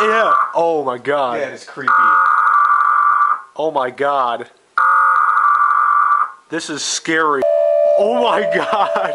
Yeah. Oh my god. That is creepy. Oh my god. This is scary. Oh my god.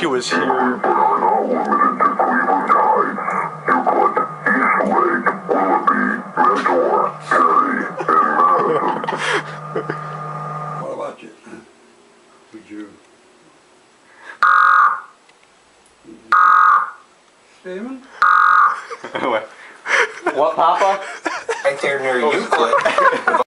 crap. I wish he was here. What about you? Would you? Stephen? what, Papa? Right there near you, Euclid.